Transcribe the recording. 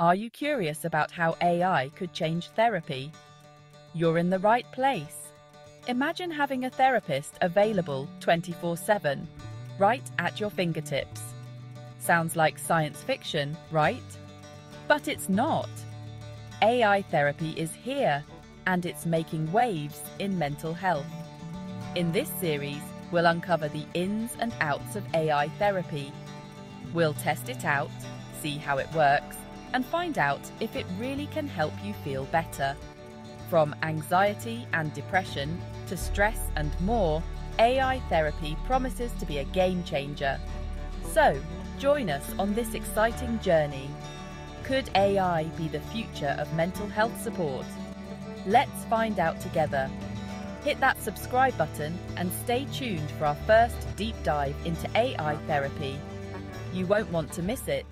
Are you curious about how AI could change therapy? You're in the right place. Imagine having a therapist available 24 7, right at your fingertips. Sounds like science fiction, right? But it's not. AI therapy is here, and it's making waves in mental health. In this series, we'll uncover the ins and outs of AI therapy. We'll test it out, see how it works, and find out if it really can help you feel better. From anxiety and depression to stress and more, AI therapy promises to be a game changer. So, join us on this exciting journey. Could AI be the future of mental health support? Let's find out together. Hit that subscribe button and stay tuned for our first deep dive into AI therapy. You won't want to miss it.